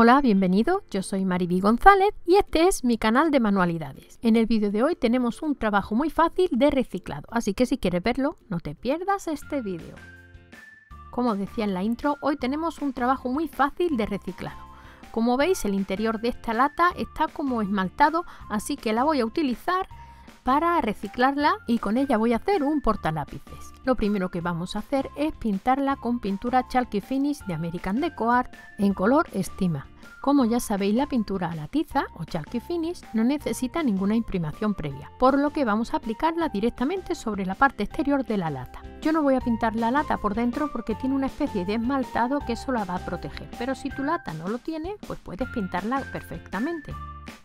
Hola, bienvenido, yo soy Mariby González y este es mi canal de manualidades. En el vídeo de hoy tenemos un trabajo muy fácil de reciclado, así que si quieres verlo, no te pierdas este vídeo. Como decía en la intro, hoy tenemos un trabajo muy fácil de reciclado. Como veis, el interior de esta lata está como esmaltado, así que la voy a utilizar para reciclarla y con ella voy a hacer un portalápices. Lo primero que vamos a hacer es pintarla con pintura Chalky Finish de American Deco Art en color Estima. Como ya sabéis, la pintura a la tiza o Chalky Finish no necesita ninguna imprimación previa, por lo que vamos a aplicarla directamente sobre la parte exterior de la lata. Yo no voy a pintar la lata por dentro porque tiene una especie de esmaltado que eso la va a proteger, pero si tu lata no lo tiene, pues puedes pintarla perfectamente.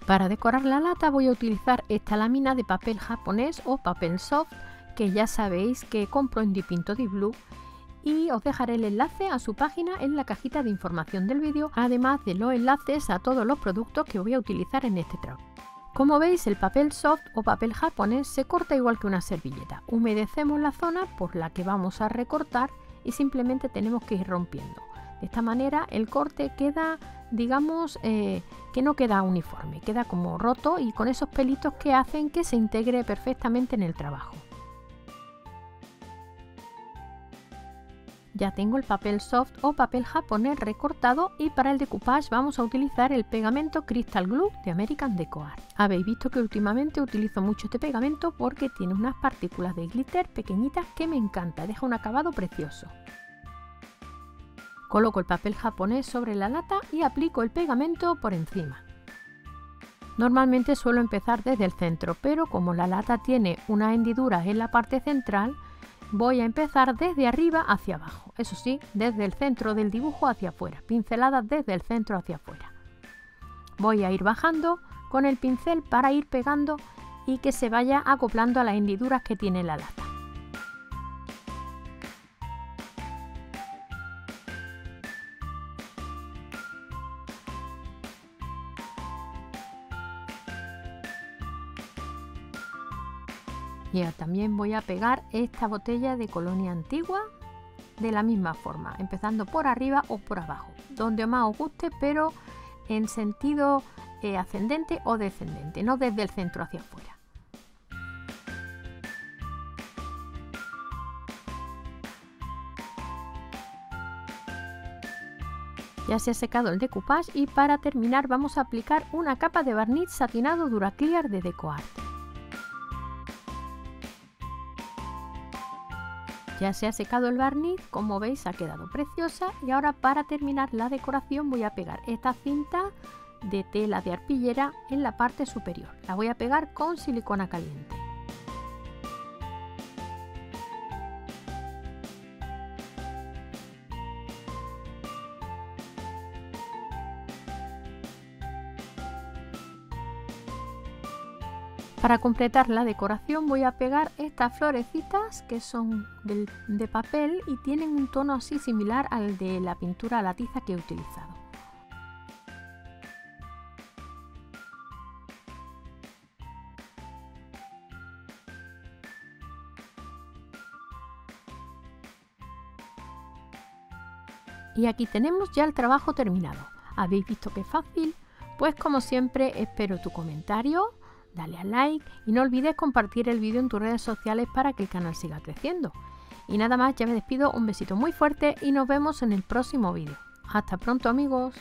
Para decorar la lata voy a utilizar esta lámina de papel japonés o papel soft que ya sabéis que compro en Dipinto Di Blue y os dejaré el enlace a su página en la cajita de información del vídeo, además de los enlaces a todos los productos que voy a utilizar en este trabajo. Como veis, el papel soft o papel japonés se corta igual que una servilleta. Humedecemos la zona por la que vamos a recortar y simplemente tenemos que ir rompiendo. De esta manera el corte queda, digamos, eh, que no queda uniforme, queda como roto y con esos pelitos que hacen que se integre perfectamente en el trabajo. Ya tengo el papel soft o papel japonés recortado y para el decoupage vamos a utilizar el pegamento Crystal Glue de American Deco Art. Habéis visto que últimamente utilizo mucho este pegamento porque tiene unas partículas de glitter pequeñitas que me encanta, deja un acabado precioso. Coloco el papel japonés sobre la lata y aplico el pegamento por encima. Normalmente suelo empezar desde el centro, pero como la lata tiene una hendidura en la parte central, voy a empezar desde arriba hacia abajo. Eso sí, desde el centro del dibujo hacia afuera, pinceladas desde el centro hacia afuera. Voy a ir bajando con el pincel para ir pegando y que se vaya acoplando a las hendiduras que tiene la lata. Y también voy a pegar esta botella de colonia antigua de la misma forma, empezando por arriba o por abajo, donde más os guste, pero en sentido eh, ascendente o descendente, no desde el centro hacia afuera. Ya se ha secado el decoupage y para terminar vamos a aplicar una capa de barniz satinado Duraclear de DecoArt. Ya se ha secado el barniz, como veis ha quedado preciosa y ahora para terminar la decoración voy a pegar esta cinta de tela de arpillera en la parte superior. La voy a pegar con silicona caliente. Para completar la decoración voy a pegar estas florecitas que son de, papel y tienen un tono así similar al de la pintura a la tiza que he utilizado. Y aquí tenemos ya el trabajo terminado. ¿Habéis visto qué fácil? Pues como siempre espero tu comentario, dale a like y no olvides compartir el vídeo en tus redes sociales para que el canal siga creciendo. Y nada más, ya me despido, un besito muy fuerte y nos vemos en el próximo vídeo. Hasta pronto amigos.